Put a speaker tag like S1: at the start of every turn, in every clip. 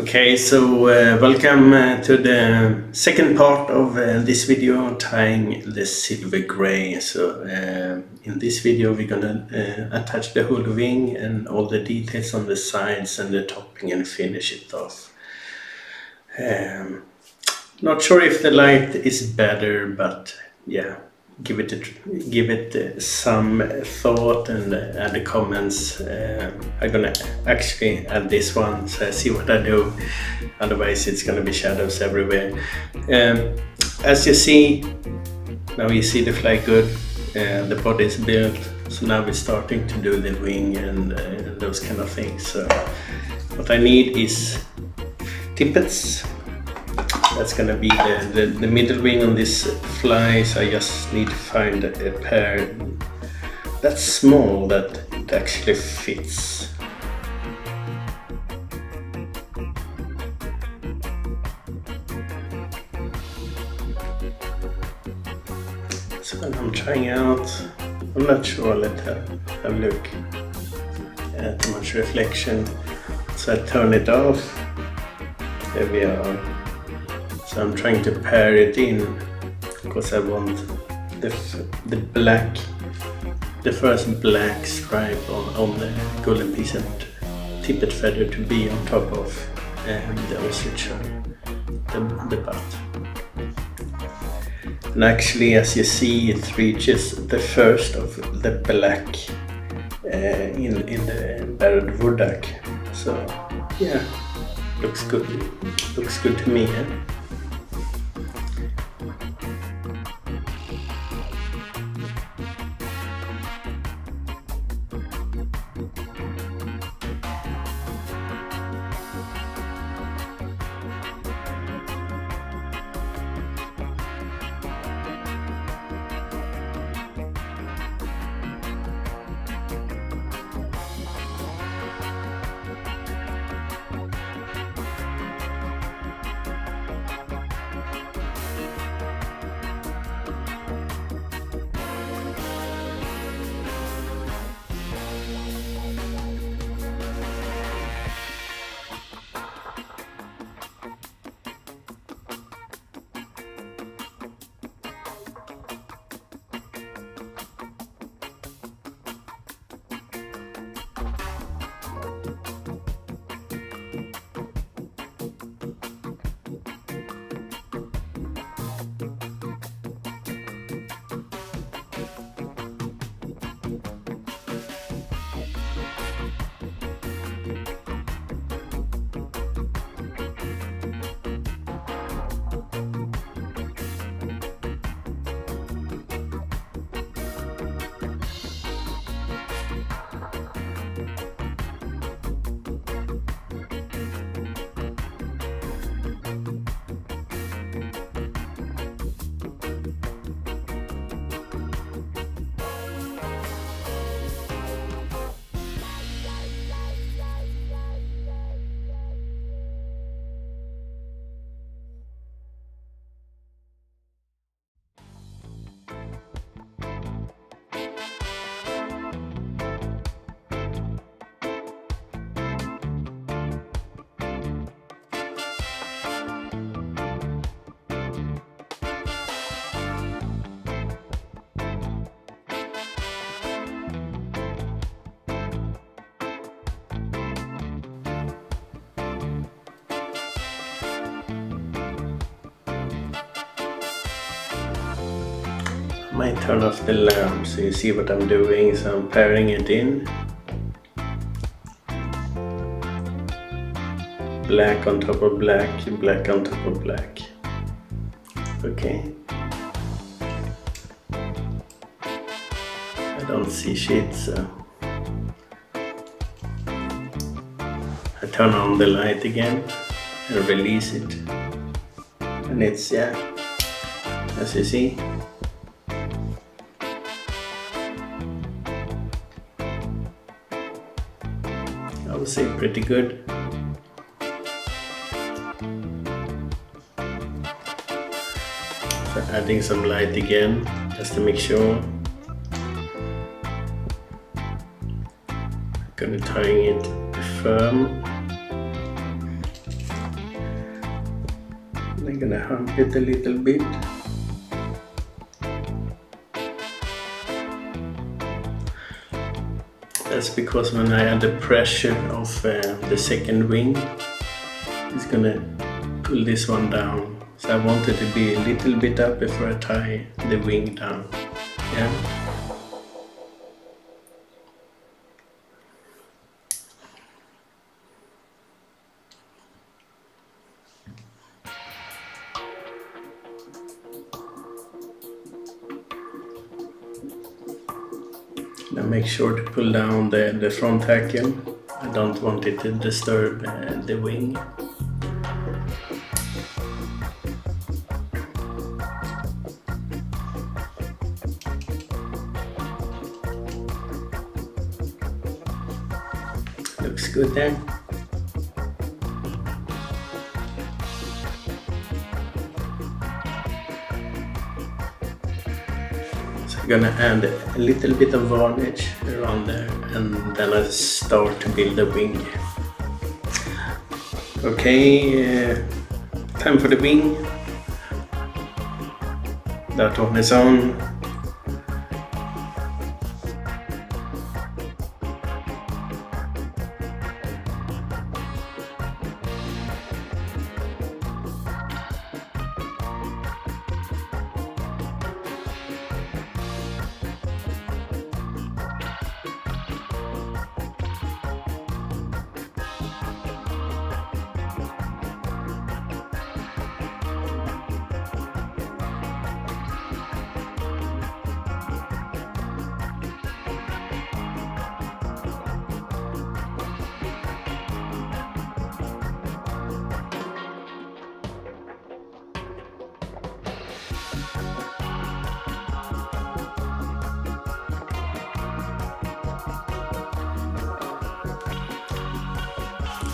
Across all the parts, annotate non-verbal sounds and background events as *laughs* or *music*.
S1: Okay, so uh, welcome uh, to the second part of uh, this video tying the silver grey. So uh, in this video we're gonna uh, attach the whole wing and all the details on the sides and the topping and finish it off. Um, not sure if the light is better, but yeah, give it a, give it some thought and add the comments. Uh, I'm gonna actually add this one so I see what I do. Otherwise, it's gonna be shadows everywhere. Um, as you see, now you see the fly good. Uh, the body is built, so now we're starting to do the wing and uh, those kind of things. So what I need is tippets that's gonna be the, the, the, middle wing on this fly so I just need to find a pair that's small that it actually fits. So I'm trying out I'm not sure let her have a look. Uh, too much reflection. So I turn it off. There we are so I'm trying to pair it in because I want the, the black, the first black stripe on, on the golden pheasant tippet feather to be on top of um, the ostrich the, the butt. And actually as you see it reaches the first of the black uh, in, in the barred wood duck. So yeah, looks good. Looks good to me. Eh? Might turn off the lamp so you see what I'm doing. So I'm pairing it in. Black on top of black black on top of black. Okay. I don't see shit so. I turn on the light again and release it. And it's yeah. As you see say pretty good. So adding some light again just to make sure. Gonna tying it firm. I'm gonna hump it a little bit. That's because when I add the pressure of uh, the second wing, it's gonna pull this one down. So I want it to be a little bit up before I tie the wing down. Yeah. Make sure to pull down the, the front hackle. I don't want it to disturb uh, the wing. Looks good there. Gonna add a little bit of varnish around there and then I start to build the wing. Okay, uh, time for the wing. That on its own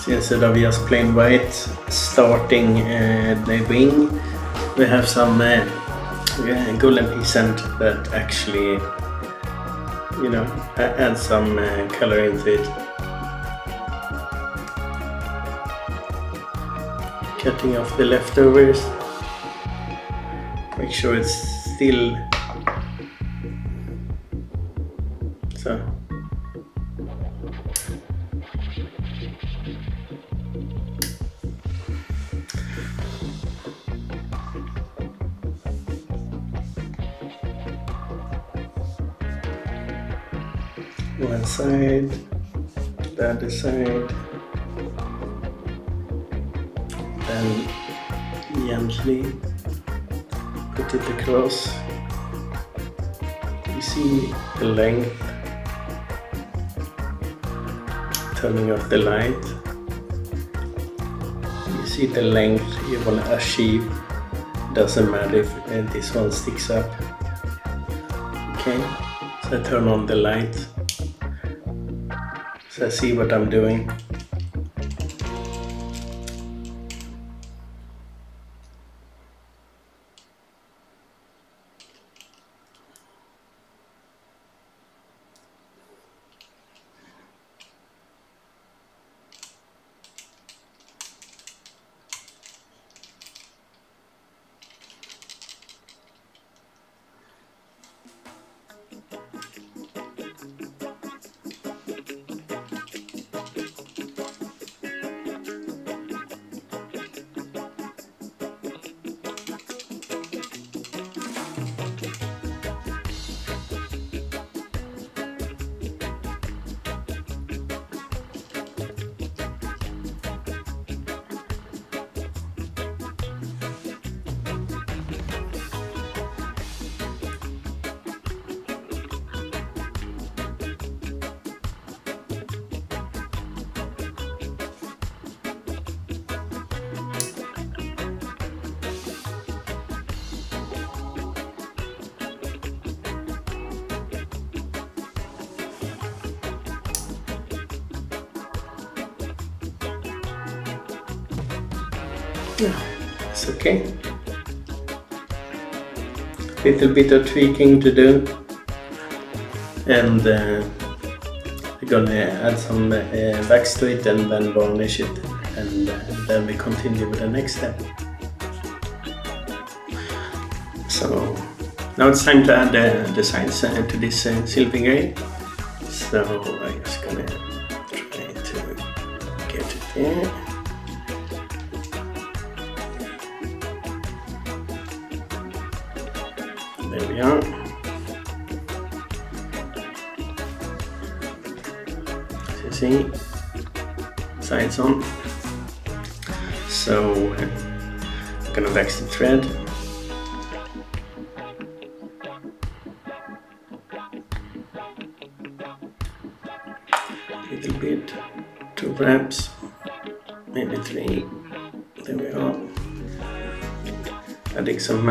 S1: instead of just plain white starting uh, the wing, we have some uh, golden pheasant that actually, you know, add some uh, color into it. Cutting off the leftovers. Make sure it's still so side, the other side, then gently put it across. You see the length, turning off the light. You see the length you want to achieve. Doesn't matter if uh, this one sticks up. Okay, so I turn on the light so see what I'm doing. It's okay. Little bit of tweaking to do. And uh, we're gonna add some uh, wax to it and then varnish it. And uh, then we continue with the next step. So now it's time to add the, sides uh, to this uh, silver grey. So I'm just gonna try to get it. There on. So I'm gonna wax the thread. A little bit, two wraps, maybe three. There we are. Adding some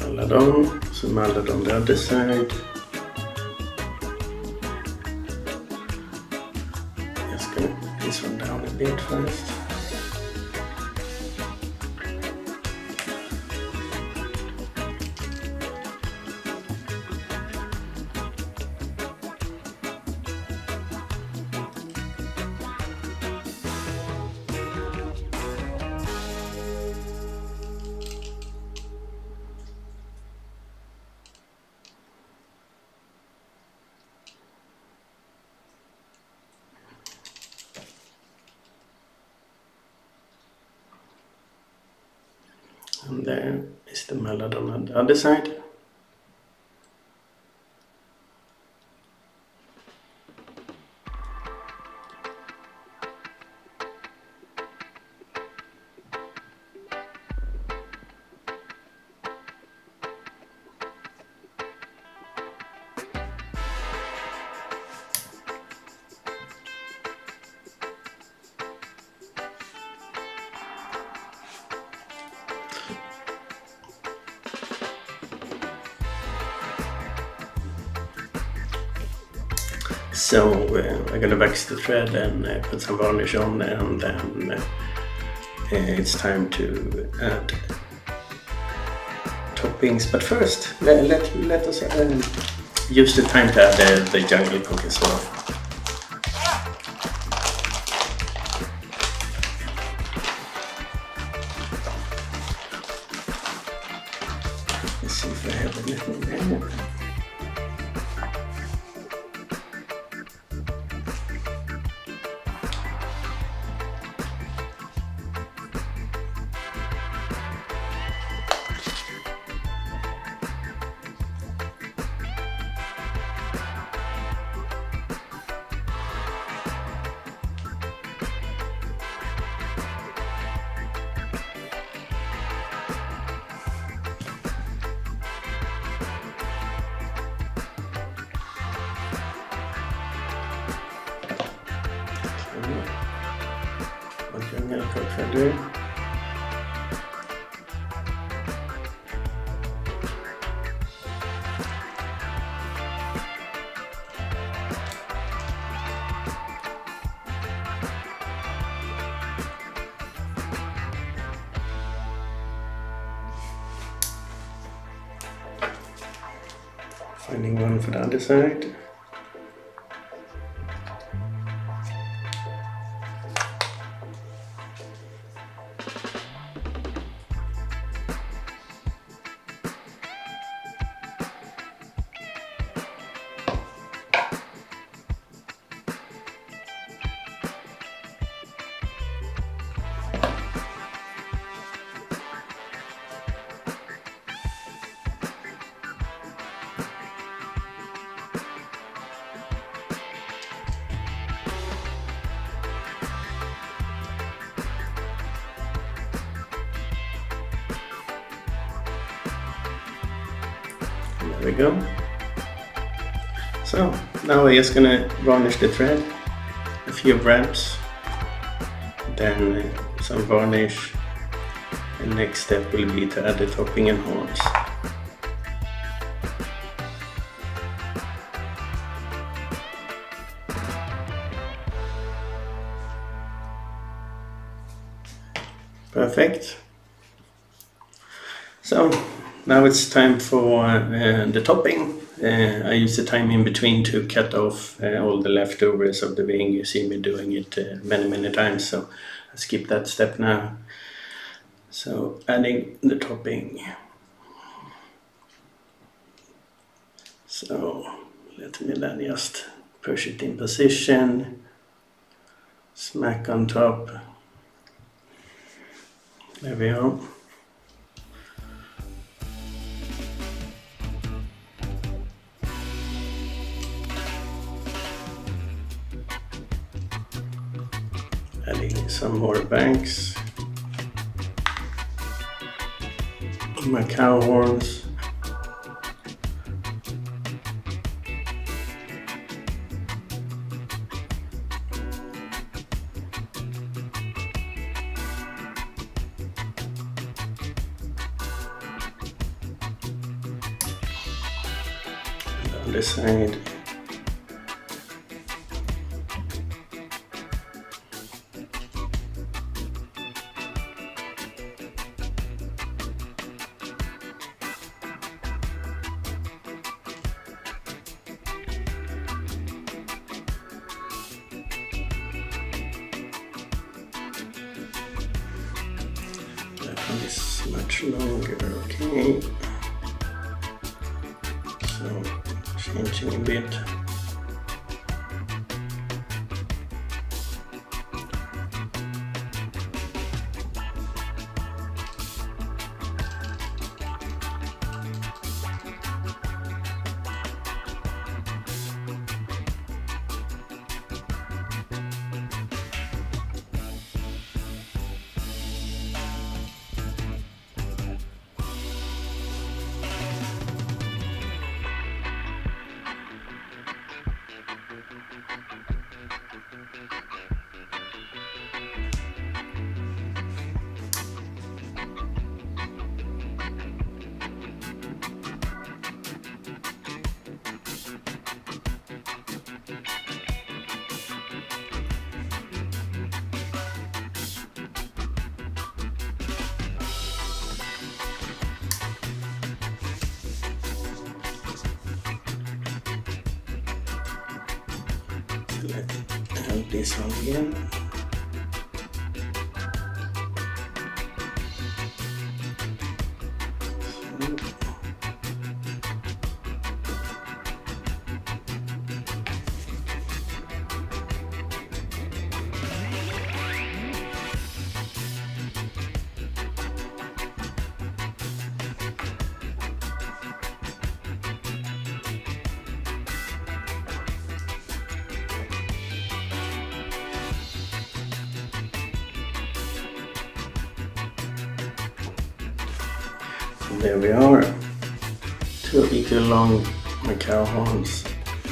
S1: mallard. mallard on, so mallard on the other side. Just gonna put this one down a bit first. And there is the mallard on the other side. I'm gonna wax the thread and put some varnish on and then uh, it's time to add toppings. But first, let, let, let us uh, use the time to add the jungle cock as well. Vad djungelkort för du? Finding one for the other go. So now we're just gonna varnish the thread, a few wraps, then uh, some varnish. The next step will be to add the topping and horns. Perfect. So now it's time for uh, the topping. Uh, I use the time in between to cut off uh, all the leftovers of the wing. You see me doing it uh, many, many times, so I skip that step now. So adding the topping. So let me then just push it in position, smack on top. There we go. Adding some more banks. Macaw horns. That one is much longer, okay. So changing a bit. This one again. And there we are. Two equal long cow horns.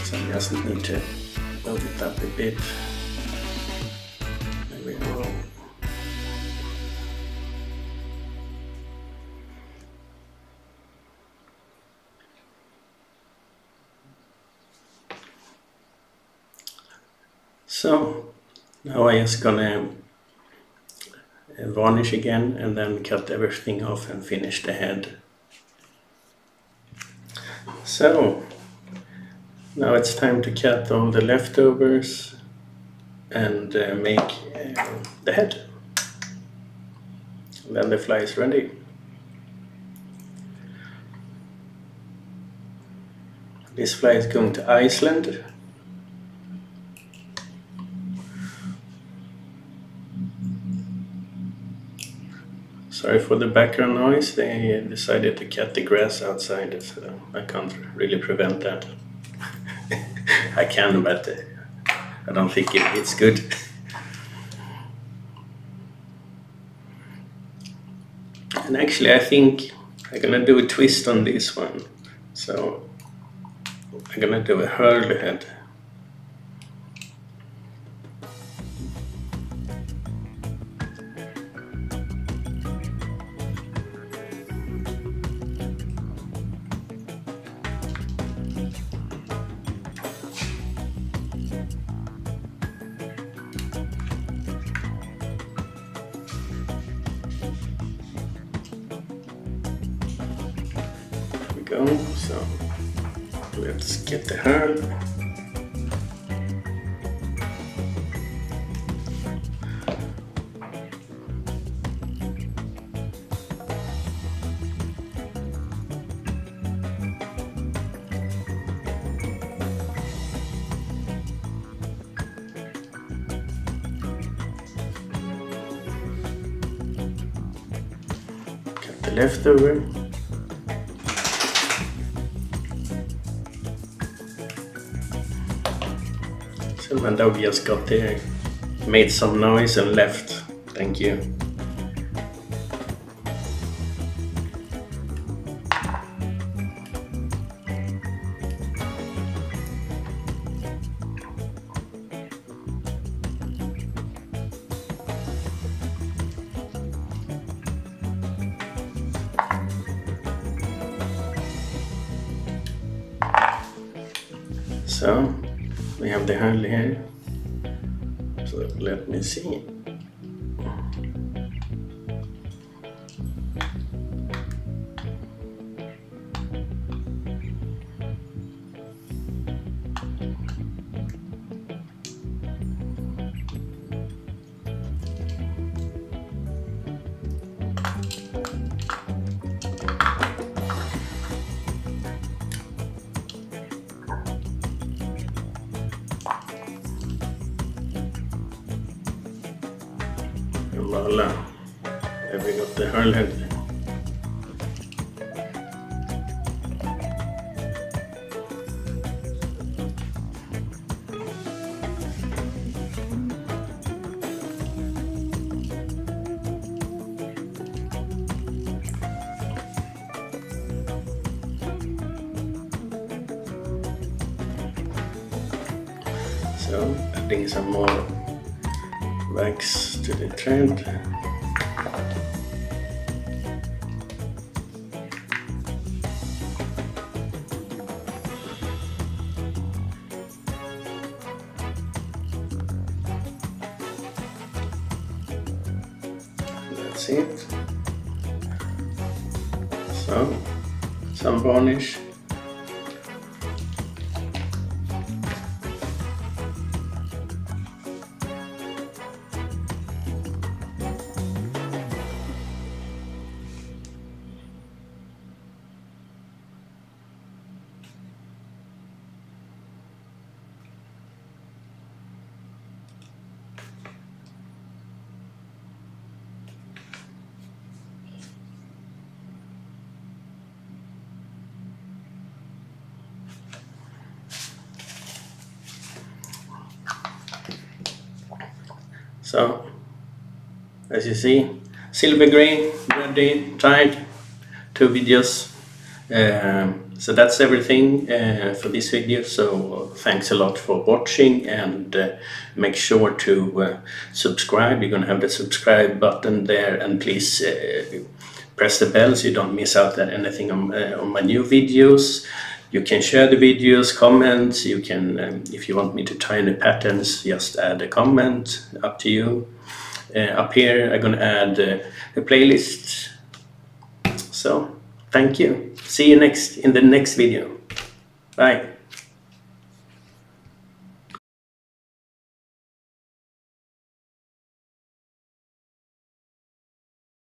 S1: So I just need to build it up a bit. There we go. So now I just gonna varnish again and then cut everything off and finish the head. So now it's time to cut all the leftovers and uh, make uh, the head. Then the fly is ready. This fly is going to Iceland Sorry for the background noise. They decided to cut the grass outside, so I can't really prevent that. *laughs* I can, but uh, I don't think it, it's good. and actually, I think I'm gonna do a twist on this one. So I'm gonna do a hurley head. Leftover. So just got there, made some noise and left. Thank you. So we have the handle here. So let me see. Voila. There we got the herl thread. That's it. So, some varnish. You see, silver grey, ready, tried, two videos. Um, so that's everything uh, for this video. So thanks a lot for watching and uh, make sure to uh, subscribe. You're gonna have the subscribe button there and please uh, press the bell so you don't miss out on anything on, uh, on my new videos. You can share the videos, comment, you can, um, if you want me to try any patterns, just add a comment, up to you. Uh, up here I'm gonna add uh, a playlist. So, thank you. See you next in the next video. Bye.